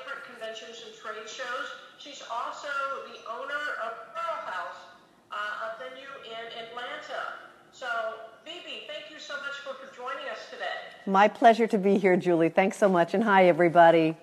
different conventions and trade shows. She's also the owner of Carl House, uh, a venue in Atlanta. So, Phoebe, thank you so much for joining us today. My pleasure to be here, Julie. Thanks so much, and hi, everybody.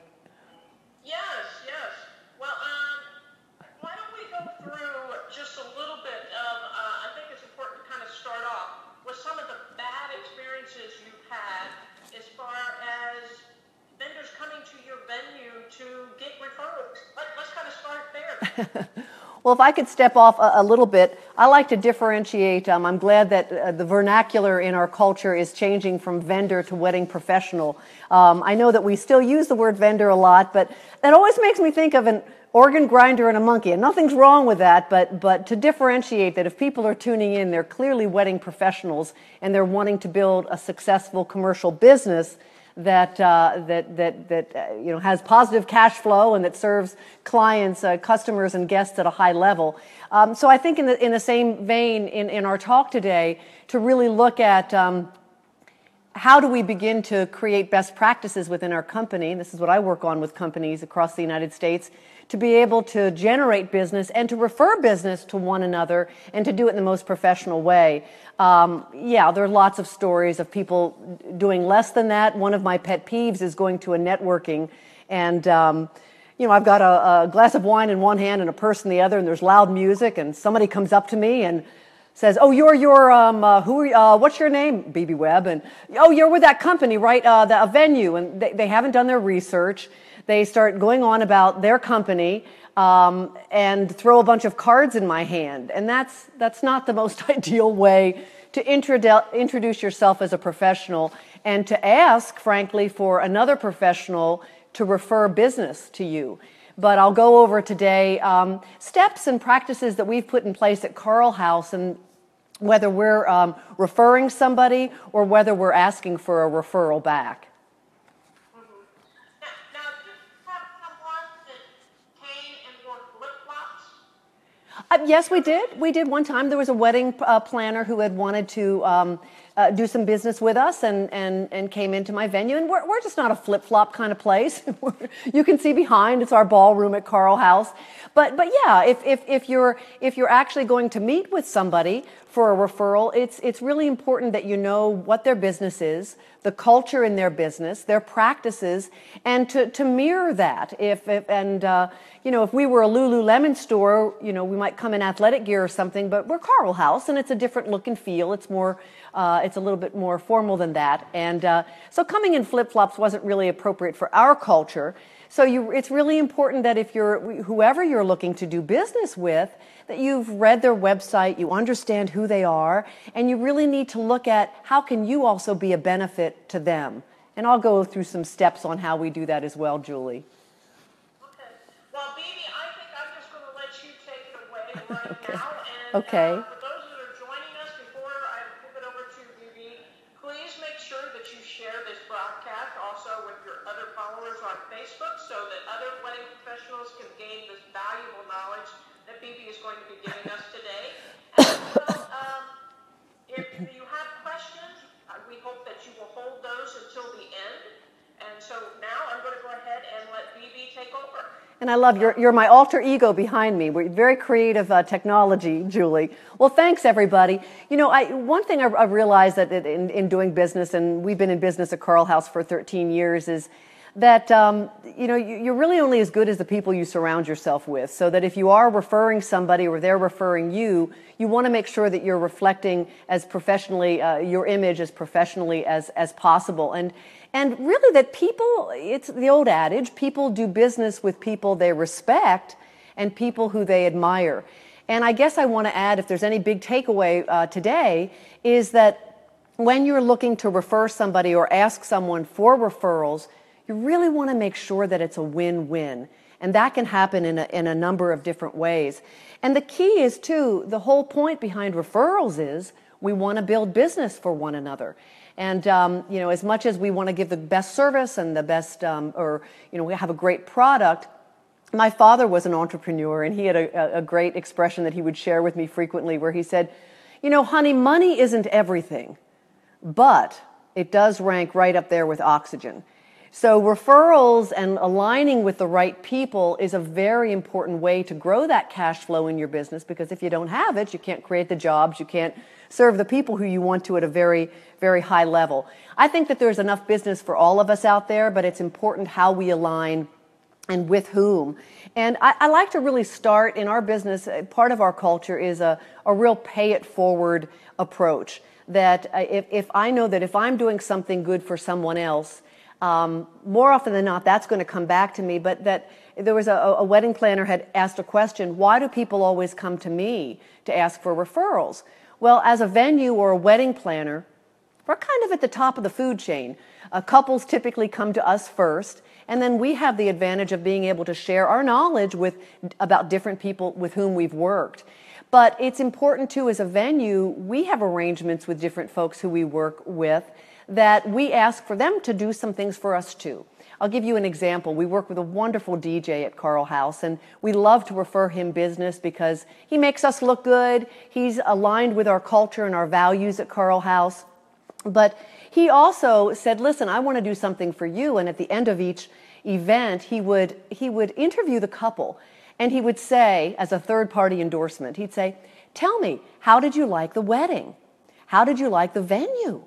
well, if I could step off a, a little bit, I like to differentiate. Um, I'm glad that uh, the vernacular in our culture is changing from vendor to wedding professional. Um, I know that we still use the word vendor a lot, but that always makes me think of an organ grinder and a monkey. And nothing's wrong with that, but, but to differentiate that if people are tuning in, they're clearly wedding professionals and they're wanting to build a successful commercial business that, uh, that, that, that uh, you know, has positive cash flow and that serves clients, uh, customers, and guests at a high level. Um, so I think in the, in the same vein in, in our talk today, to really look at um, how do we begin to create best practices within our company, this is what I work on with companies across the United States, to be able to generate business and to refer business to one another and to do it in the most professional way. Um, yeah, there are lots of stories of people doing less than that. One of my pet peeves is going to a networking and, um, you know, I've got a, a, glass of wine in one hand and a purse in the other, and there's loud music, and somebody comes up to me and says, "Oh, you're your um, uh, who? Uh, what's your name, BB Webb?" And oh, you're with that company, right? Uh, the, a venue, and they, they haven't done their research. They start going on about their company um, and throw a bunch of cards in my hand. And that's, that's not the most ideal way to introdu- introduce yourself as a professional and to ask, frankly, for another professional to refer business to you. But I'll go over today um, steps and practices that we've put in place at Carl House and whether we're um, referring somebody or whether we're asking for a referral back. Uh, yes, we did. We did one time. There was a wedding uh, planner who had wanted to um, uh, do some business with us and, and, and came into my venue. And we're, we're just not a flip flop kind of place. you can see behind, it's our ballroom at Carl House. But, but yeah, if, if, if, you're, if you're actually going to meet with somebody for a referral, it's, it's really important that you know what their business is, the culture in their business, their practices, and to, to mirror that. If, if and uh, you know, if we were a Lululemon store, you know, we might come in athletic gear or something, but we're Carl House, and it's a different look and feel. It's more, uh, it's a little bit more formal than that, and uh, so coming in flip flops wasn't really appropriate for our culture. So you, it's really important that if you're whoever you're looking to do business with, that you've read their website, you understand who they are, and you really need to look at how can you also be a benefit to them. And I'll go through some steps on how we do that as well, Julie. Okay. Well, BB, I think I'm just going to let you take it away right okay. now. And, okay. Uh, going to be giving us today. And um, if you have questions, uh, we hope that you will hold those until the end. And so now I'm going to go ahead and I love you're, you're my alter ego behind me. We're very creative uh, technology, Julie. Well, thanks everybody. You know, I, one thing I, I realized that in, in doing business, and we've been in business at Carl House for 13 years, is that um, you know you're really only as good as the people you surround yourself with. So that if you are referring somebody or they're referring you you want to make sure that you're reflecting as professionally uh, your image as professionally as as possible. And and really that people it's the old adage people do business with people they respect and people who they admire. And i guess i want to add if there's any big takeaway uh, today is that when you're looking to refer somebody or ask someone for referrals you really want to make sure that it's a win win. And that can happen in a, in a number of different ways. And the key is, too, the whole point behind referrals is we want to build business for one another. And um, you know, as much as we want to give the best service and the best, um, or you know, we have a great product. My father was an entrepreneur, and he had a, a great expression that he would share with me frequently, where he said, "You know, honey, money isn't everything, but it does rank right up there with oxygen." So, referrals and aligning with the right people is a very important way to grow that cash flow in your business because if you don't have it, you can't create the jobs, you can't serve the people who you want to at a very, very high level. I think that there's enough business for all of us out there, but it's important how we align and with whom. And I, I, like to really start in our business, uh, part of our culture is a, a real pay it forward approach. That uh, if, if I know that if I'm doing something good for someone else, um, more often than not, that's going to come back to me. But that there was a, a, wedding planner had asked a question: Why do people always come to me to ask for referrals? Well, as a venue or a wedding planner, we're kind of at the top of the food chain. Uh, couples typically come to us first, and then we have the advantage of being able to share our knowledge with about different people with whom we've worked. But it's important too, as a venue, we have arrangements with different folks who we work with that we ask for them to do some things for us too. I'll give you an example. We work with a wonderful DJ at Carl House, and we love to refer him business because he makes us look good. He's aligned with our culture and our values at Carl House. But he also said, Listen, I want to do something for you. And at the end of each event, he would, he would interview the couple and he would say, as a third party endorsement, he'd say, Tell me, how did you like the wedding? How did you like the venue?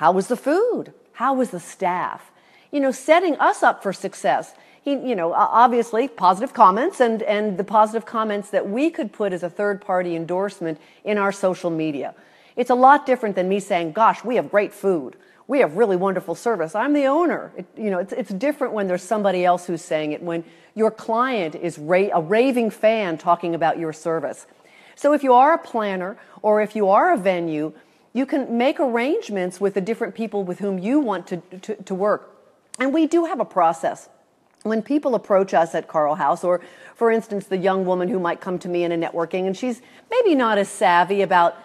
How was the food? How was the staff? You know, setting us up for success. He, you know, obviously positive comments and, and the positive comments that we could put as a third party endorsement in our social media. It's a lot different than me saying, gosh, we have great food. We have really wonderful service. I'm the owner. It, you know, it's, it's different when there's somebody else who's saying it, when your client is ra- a raving fan talking about your service. So if you are a planner or if you are a venue, you can make arrangements with the different people with whom you want to, to, to work. And we do have a process. When people approach us at Carl House, or for instance, the young woman who might come to me in a networking and she's maybe not as savvy about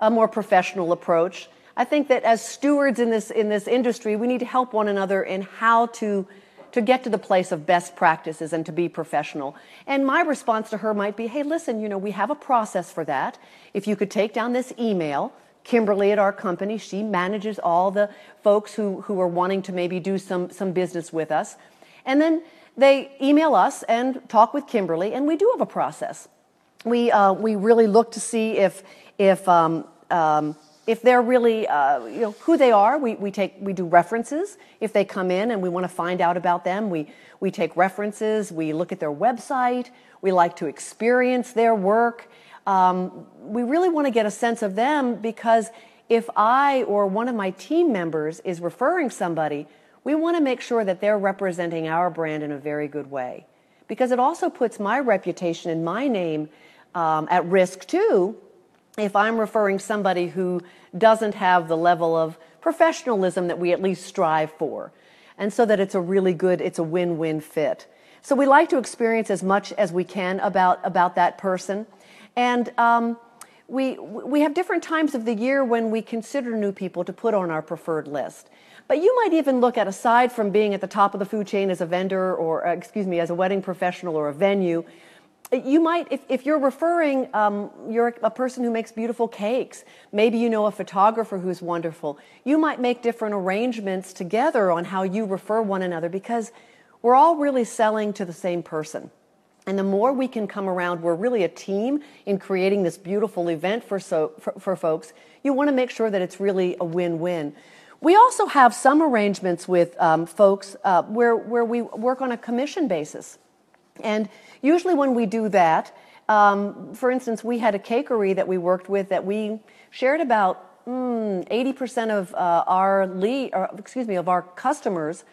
a more professional approach, I think that as stewards in this, in this industry, we need to help one another in how to, to get to the place of best practices and to be professional. And my response to her might be hey, listen, you know, we have a process for that. If you could take down this email, Kimberly at our company, she manages all the folks who, who are wanting to maybe do some, some business with us. And then they email us and talk with Kimberly, and we do have a process. We, uh, we really look to see if, if, um, um, if they're really, uh, you know, who they are. We, we, take, we do references. If they come in and we want to find out about them, we, we take references. We look at their website. We like to experience their work um, we really want to get a sense of them because if I or one of my team members is referring somebody, we want to make sure that they're representing our brand in a very good way. Because it also puts my reputation and my name um, at risk too if I'm referring somebody who doesn't have the level of professionalism that we at least strive for. And so that it's a really good, it's a win win fit. So we like to experience as much as we can about, about that person. And um, we, we have different times of the year when we consider new people to put on our preferred list. But you might even look at, aside from being at the top of the food chain as a vendor or, uh, excuse me, as a wedding professional or a venue, you might, if, if you're referring, um, you're a person who makes beautiful cakes, maybe you know a photographer who's wonderful, you might make different arrangements together on how you refer one another because we're all really selling to the same person. And the more we can come around, we're really a team in creating this beautiful event for, so, for, for folks. You want to make sure that it's really a win win. We also have some arrangements with um, folks uh, where, where we work on a commission basis. And usually, when we do that, um, for instance, we had a cakery that we worked with that we shared about mm, 80% of uh, our lead, or, excuse me, of our customers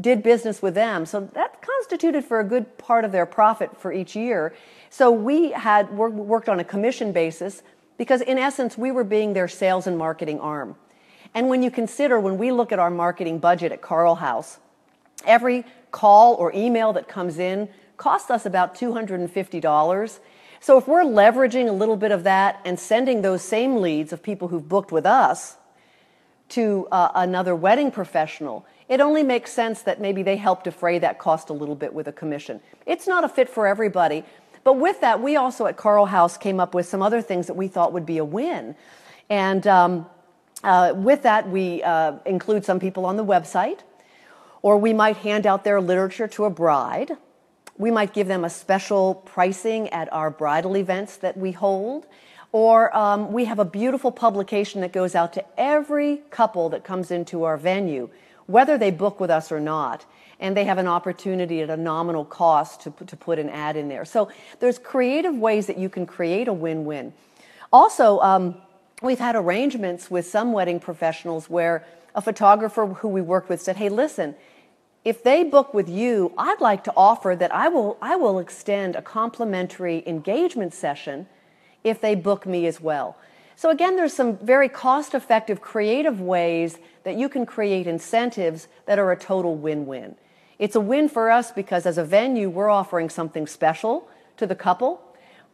did business with them. So that constituted for a good part of their profit for each year. So we had worked on a commission basis because, in essence, we were being their sales and marketing arm. And when you consider, when we look at our marketing budget at Carl House, every call or email that comes in costs us about $250. So if we're leveraging a little bit of that and sending those same leads of people who've booked with us to uh, another wedding professional, it only makes sense that maybe they help defray that cost a little bit with a commission. It's not a fit for everybody. But with that, we also at Carl House came up with some other things that we thought would be a win. And um, uh, with that, we uh, include some people on the website. Or we might hand out their literature to a bride. We might give them a special pricing at our bridal events that we hold. Or um, we have a beautiful publication that goes out to every couple that comes into our venue, whether they book with us or not. And they have an opportunity at a nominal cost to, to put an ad in there. So there's creative ways that you can create a win win. Also, um, we've had arrangements with some wedding professionals where a photographer who we worked with said, Hey, listen, if they book with you, I'd like to offer that I will, I will extend a complimentary engagement session if they book me as well. So, again, there's some very cost effective, creative ways that you can create incentives that are a total win win. It's a win for us because as a venue, we're offering something special to the couple,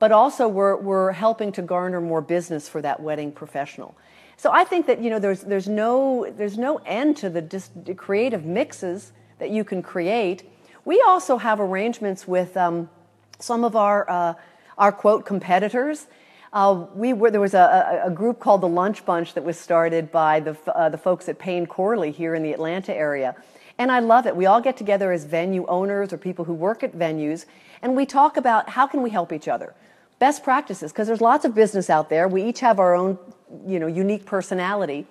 but also we're, we're helping to garner more business for that wedding professional. So I think that you know there's there's no there's no end to the, dis- creative mixes that you can create. We also have arrangements with um, some of our uh, our quote competitors. Uh, we were, there was a, a, group called the Lunch Bunch that was started by the, uh, the folks at Payne Corley here in the Atlanta area. And I love it. We all get together as venue owners or people who work at venues, and we talk about how can we help each other. Best practices, because there's lots of business out there. We each have our own, you know, unique personality.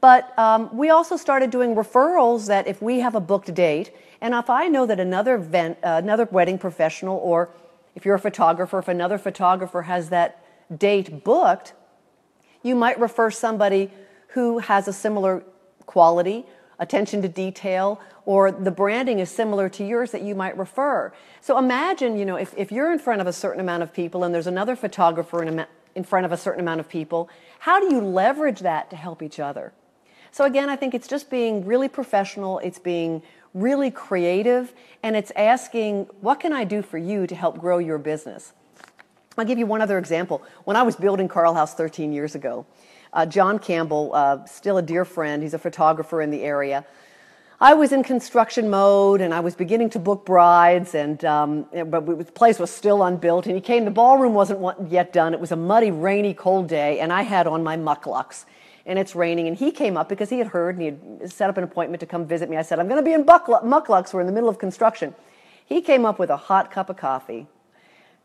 But um, we also started doing referrals that if we have a booked date, and if I know that another, event, uh, another wedding professional or if you're a photographer, if another photographer has that date booked, you might refer somebody who has a similar quality, attention to detail, or the branding is similar to yours that you might refer. So imagine, you know, if, if you're in front of a certain amount of people and there's another photographer in, in front of a certain amount of people, how do you leverage that to help each other? So again, I think it's just being really professional, it's being really creative, and it's asking, what can I do for you to help grow your business? I'll give you one other example. When I was building Carl House 13 years ago, uh, John Campbell, uh, still a dear friend, he's a photographer in the area. I was in construction mode and I was beginning to book brides, and um, but the place was still unbuilt. And he came, the ballroom wasn't yet done. It was a muddy, rainy, cold day, and I had on my mukluks and it's raining. And he came up because he had heard and he had set up an appointment to come visit me. I said, I'm going to be in Mukluks. We're in the middle of construction. He came up with a hot cup of coffee,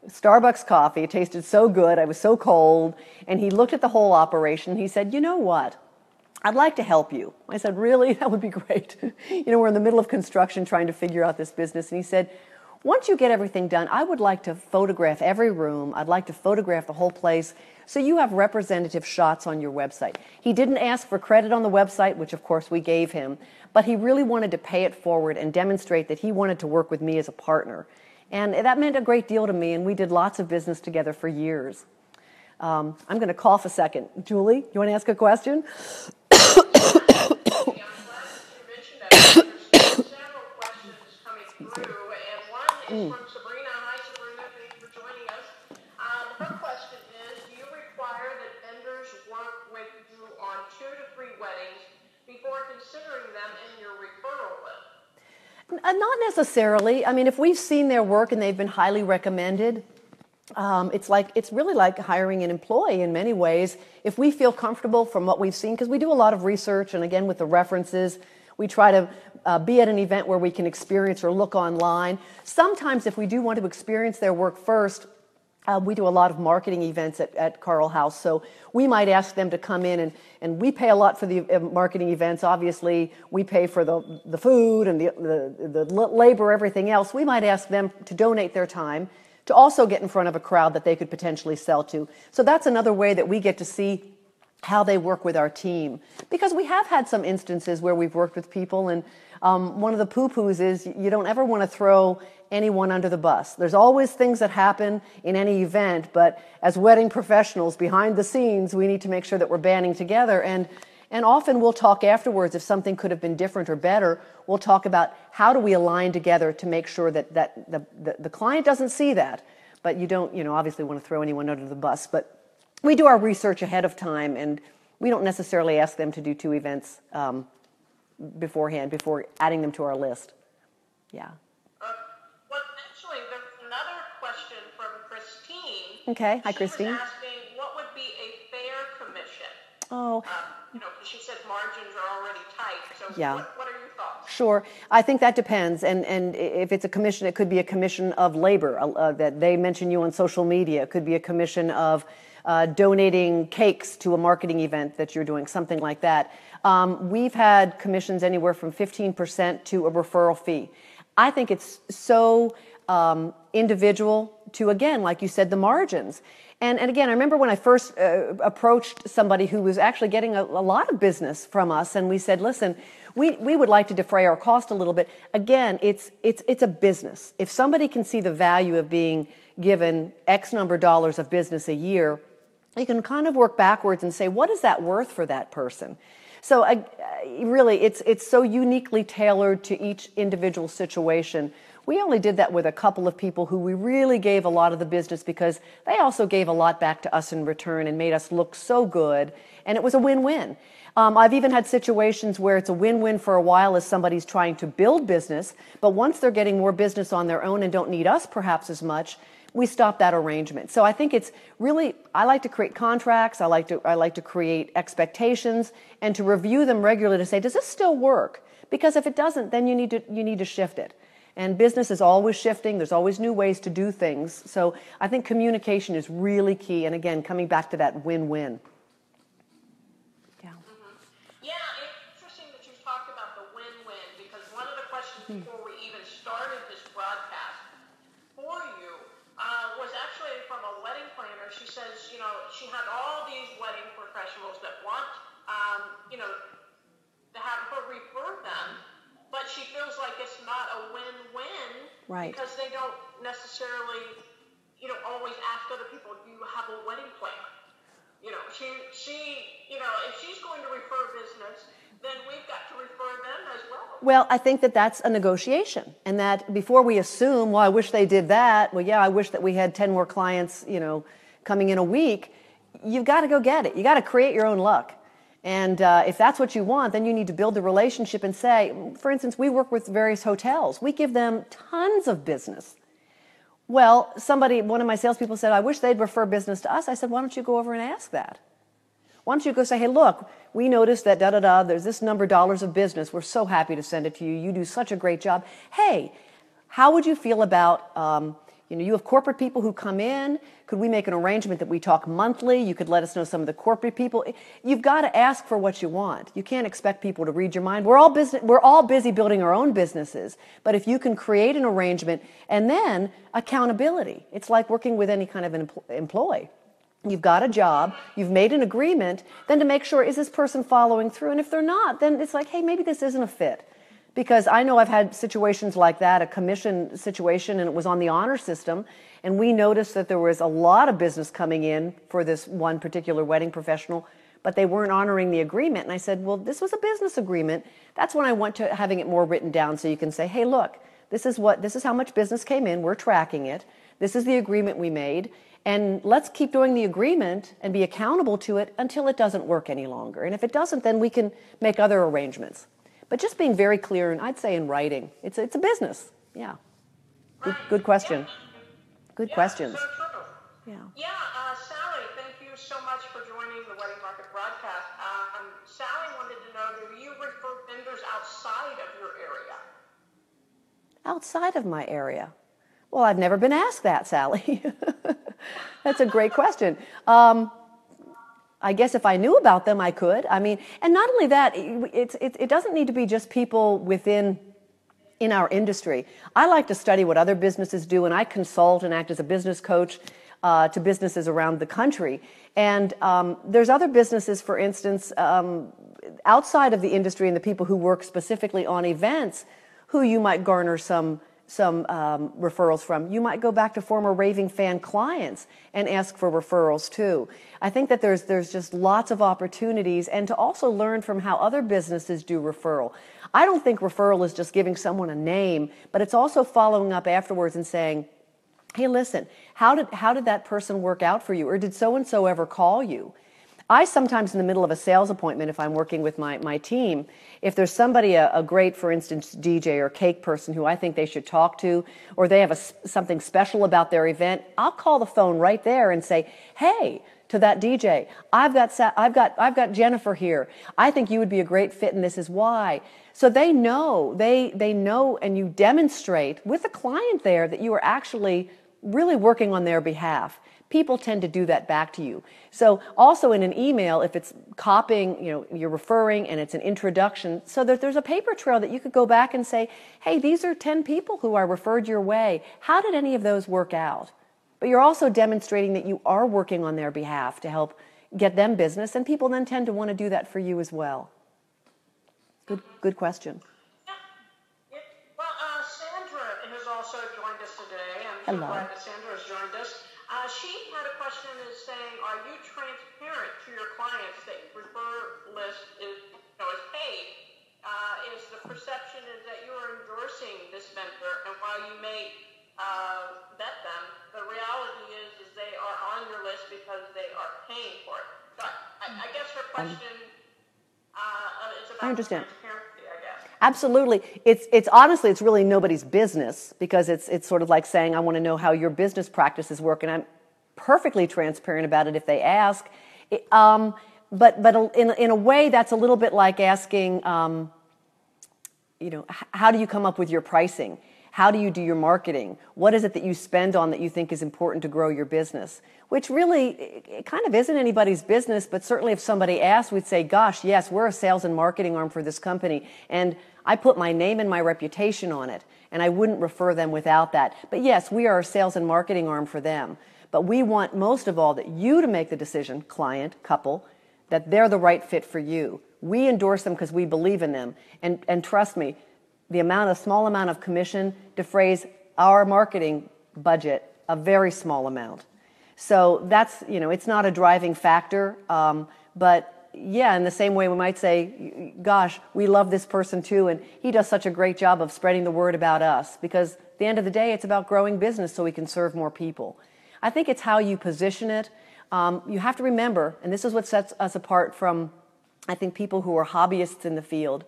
Starbucks coffee. It tasted so good. I was so cold. And he looked at the whole operation. He said, You know what? I'd like to help you. I said, Really? That would be great. you know, we're in the middle of construction trying to figure out this business. And he said, once you get everything done, I would like to photograph every room. I'd like to photograph the whole place so you have representative shots on your website. He didn't ask for credit on the website, which of course we gave him, but he really wanted to pay it forward and demonstrate that he wanted to work with me as a partner. And that meant a great deal to me, and we did lots of business together for years. Um, I'm going to cough a second. Julie, you want to ask a question? mm. from Sabrina. Hi, Sabrina. Thanks for joining us. Um, her question is Do you require that vendors work with you on two to three weddings before considering them in your referral list? Uh, not necessarily. I mean, if we've seen their work and they've been highly recommended, um, it's like it's really like hiring an employee in many ways. If we feel comfortable from what we've seen, because we do a lot of research, and again with the references, we try to uh, be at an event where we can experience or look online. Sometimes, if we do want to experience their work first, uh, we do a lot of marketing events at, at Carl House, so we might ask them to come in and, and we pay a lot for the uh, marketing events. Obviously, we pay for the, the food and the, the, the labor, everything else. We might ask them to donate their time to also get in front of a crowd that they could potentially sell to. So that's another way that we get to see how they work with our team. Because we have had some instances where we've worked with people, and um, one of the poo poos is you don't ever want to throw anyone under the bus. There's always things that happen in any event, but as wedding professionals behind the scenes, we need to make sure that we're banding together. And, and often we'll talk afterwards if something could have been different or better. We'll talk about how do we align together to make sure that, that the, the, the client doesn't see that. But you don't, you know, obviously want to throw anyone under the bus. But we do our research ahead of time, and we don't necessarily ask them to do two events um, beforehand before adding them to our list. Yeah. Uh, well, actually, there's another question from Christine. Okay. Hi, she Christine. Was asking what would be a fair commission? Oh. Um, you know, she said margins are already tight. So, yeah. what, what are your thoughts? sure. I think that depends. And, and if it's a commission, it could be a commission of labor uh, that they mention you on social media. It could be a commission of uh, donating cakes to a marketing event that you're doing, something like that. Um, we've had commissions anywhere from 15% to a referral fee. I think it's so um, individual to, again, like you said, the margins. And, and again, I remember when I first uh, approached somebody who was actually getting a, a lot of business from us, and we said, listen, we, we would like to defray our cost a little bit. Again, it's, it's, it's a business. If somebody can see the value of being given X number of dollars of business a year, you can kind of work backwards and say, what is that worth for that person? So uh, really, it's, it's so uniquely tailored to each individual situation we only did that with a couple of people who we really gave a lot of the business because they also gave a lot back to us in return and made us look so good. And it was a win win. Um, I've even had situations where it's a win win for a while as somebody's trying to build business, but once they're getting more business on their own and don't need us perhaps as much, we stop that arrangement. So I think it's really I like to create contracts, I like to I like to create expectations and to review them regularly to say does this still work? Because if it doesn't, then you need to you need to shift it. And business is always shifting, there's always new ways to do things. So I think communication is really key. And again, coming back to that win win win. Yeah. Mm-hmm. Yeah, interesting that you talked about the win win because one of the questions mm. before we even started this broadcast for you uh, was actually from a wedding planner. She says, you know, she had all these wedding professionals that want, um, you know, to have her refer them but she feels like it's not a win-win right. because they don't necessarily, you know, always ask other people, "Do you have a wedding planner?" You know, she she you know, if she's going to refer business, then we've got to refer them as well. Well, I think that that's a negotiation, and that before we assume, well, I wish they did that. Well, yeah, I wish that we had ten more clients, you know, coming in a week. You've got to go get it. You got to create your own luck. And uh, if that's what you want, then you need to build the relationship and say, for instance, we work with various hotels. We give them tons of business. Well, somebody, one of my salespeople said, I wish they'd refer business to us. I said, why don't you go over and ask that? Why don't you go say, hey, look, we noticed that da da da, there's this number of dollars of business. We're so happy to send it to you. You do such a great job. Hey, how would you feel about um, you know, you have corporate people who come in. Could we make an arrangement that we talk monthly? You could let us know some of the corporate people. You've got to ask for what you want. You can't expect people to read your mind. We're all business, we're all busy building our own businesses. But if you can create an arrangement and then accountability, it's like working with any kind of an employee. You've got a job, you've made an agreement, then to make sure is this person following through? And if they're not, then it's like, hey, maybe this isn't a fit because I know I've had situations like that, a commission situation, and it was on the honor system. And we noticed that there was a lot of business coming in for this one particular wedding professional, but they weren't honoring the agreement. And I said, Well, this was a business agreement. That's when I went to having it more written down so you can say, Hey, look, this is what this is how much business came in, we're tracking it. This is the agreement we made. And let's keep doing the agreement and be accountable to it until it doesn't work any longer. And if it doesn't, then we can make other arrangements. But just being very clear, and I'd say in writing, it's a, it's a business. Yeah. Good, good question. Good yeah, questions. So yeah. Yeah, uh, Sally, thank you so much for joining the Wedding Market broadcast. Um, Sally wanted to know do you refer vendors outside of your area? Outside of my area? Well, I've never been asked that, Sally. That's a great question. Um, I guess if I knew about them, I could. I mean, and not only that, it, it, it doesn't need to be just people within in our industry. I like to study what other businesses do, and I consult and act as a business coach uh, to businesses around the country. And um, there's other businesses, for instance, um, outside of the industry and the people who work specifically on events, who you might garner some some um, referrals from. You might go back to former raving fan clients and ask for referrals too. I think that there's there's just lots of opportunities and to also learn from how other businesses do referral. I don't think referral is just giving someone a name, but it's also following up afterwards and saying, "Hey, listen, how did how did that person work out for you or did so and so ever call you?" I sometimes, in the middle of a sales appointment, if I'm working with my, my team, if there's somebody, a, a great, for instance, DJ or cake person who I think they should talk to, or they have a, something special about their event, I'll call the phone right there and say, hey, to that DJ. I've got, I've got, I've got Jennifer here. I think you would be a great fit, and this is why. So they know, they, they know, and you demonstrate with the client there that you are actually really working on their behalf. People tend to do that back to you. So also in an email, if it's copying, you know, you're referring and it's an introduction, so that there's a paper trail that you could go back and say, hey, these are 10 people who I referred your way. How did any of those work out? But you're also demonstrating that you are working on their behalf to help get them business, and people then tend to want to do that for you as well. Good, good question. Uh, Sandra has also joined us today. I'm Hello. glad that Sandra has joined us. Uh, she had a question is saying, are you transparent to your clients that refer list is, you know, is paid? Uh, is the perception is that you are and while you may uh, vet them, the reality is is they are on your list because they are paying for it. So I, I guess her question uh, is about I understand. transparency, I guess. Absolutely. It's, it's honestly, it's really nobody's business because it's, it's sort of like saying, I want to know how your business practices work, and I'm perfectly transparent about it if they ask. It, um, but but in, in a way, that's a little bit like asking, um, you know, how do you come up with your pricing? How do you do your marketing? What is it that you spend on that you think is important to grow your business? Which really it, kind of isn't anybody's business, but certainly if somebody asked, we'd say, gosh, yes, we're a sales and marketing arm for this company. And I put my name and my reputation on it, and I wouldn't refer them without that. But yes, we are a sales and marketing arm for them. But we want most of all that you to make the decision, client, couple, that they're the right fit for you. We endorse them because we believe in them. And, and trust me, the amount, a small amount of commission defrays our marketing budget a very small amount. So that's, you know, it's not a driving factor. Um, but yeah, in the same way we might say, gosh, we love this person too, and he does such a great job of spreading the word about us. Because at the end of the day, it's about growing business so we can serve more people. I think it's how you position it. Um, you have to remember, and this is what sets us apart from, I think, people who are hobbyists in the field.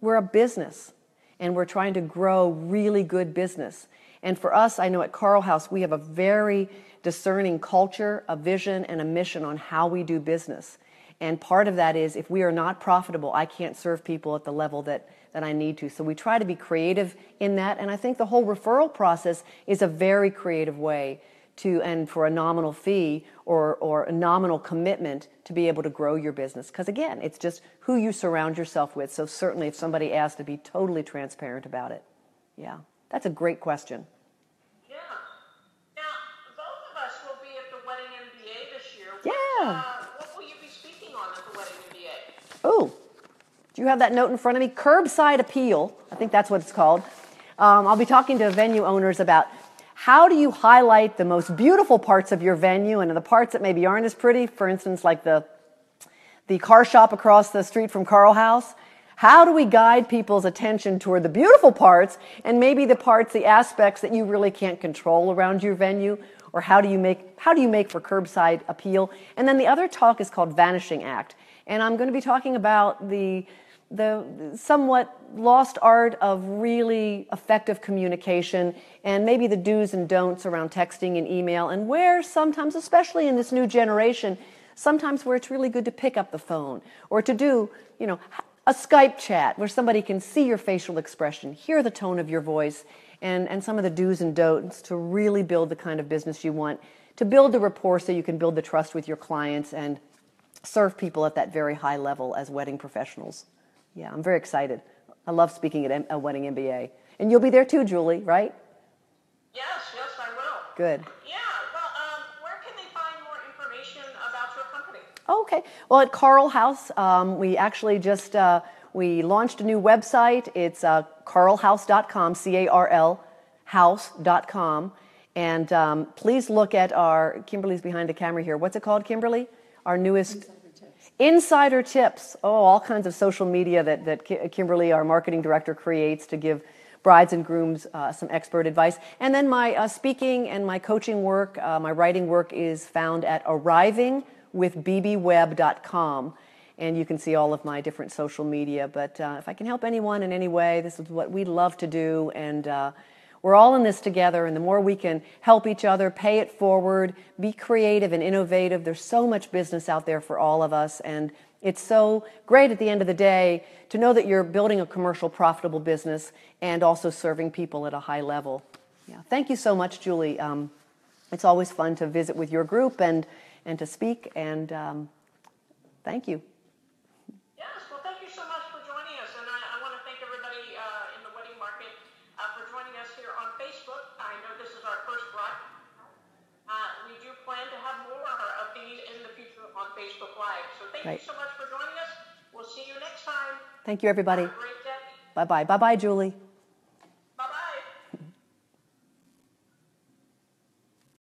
We're a business, and we're trying to grow really good business. And for us, I know at Carl House, we have a very discerning culture, a vision, and a mission on how we do business. And part of that is if we are not profitable, I can't serve people at the level that, that I need to. So we try to be creative in that. And I think the whole referral process is a very creative way to and for a nominal fee or, or a nominal commitment to be able to grow your business. Because again it's just who you surround yourself with. So certainly if somebody asks to be totally transparent about it. Yeah. That's a great question. Yeah. Now, both of us will be at the Wedding MBA this year. What, Yeah. Uh, what will you be speaking on at the Wedding MBA? oh do you have that note in front of me? Curbside appeal. I think that's what it's called. Um, i'll be talking to venue owners about how do you highlight the most beautiful parts of your venue and the parts that maybe aren't as pretty? For instance like the the car shop across the street from carl house. How do we guide people's attention toward the beautiful parts and maybe the parts the aspects that you really can't control around your venue? Or how do you make how do you make for curbside appeal? And then the other talk is called vanishing act. And i'm going to be talking about the the somewhat lost art of really effective communication and maybe the do's and don'ts around texting and email and where sometimes especially in this new generation sometimes where it's really good to pick up the phone or to do you know a skype chat where somebody can see your facial expression hear the tone of your voice and, and some of the do's and don'ts to really build the kind of business you want to build the rapport so you can build the trust with your clients and serve people at that very high level as wedding professionals yeah, I'm very excited. I love speaking at a wedding MBA. And you'll be there too, Julie, right? Yes, yes, I will. Good. Yeah. Well, um, where can they find more information about your company? Okay. Well, at Carl House, um, we actually just uh, we launched a new website. It's uh, carlhouse.com, C-A-R-L, house.com. And um, please look at our, Kimberly's behind the camera here. What's it called, Kimberly? Our newest Insider tips. Oh, all kinds of social media that, that Kimberly, our marketing director, creates to give brides and grooms uh, some expert advice. And then my uh, speaking and my coaching work, uh, my writing work is found at arrivingwithbbwebb.com. And you can see all of my different social media. But uh, if I can help anyone in any way, this is what we love to do. And uh, we're all in this together, and the more we can help each other, pay it forward, be creative and innovative, there's so much business out there for all of us. And it's so great at the end of the day to know that you're building a commercial, profitable business and also serving people at a high level. Yeah. Thank you so much, Julie. Um, it's always fun to visit with your group and, and to speak, and um, thank you. Live. So thank you so much for joining us. We'll see you next time. Thank you, everybody. Bye bye. Bye bye, Julie.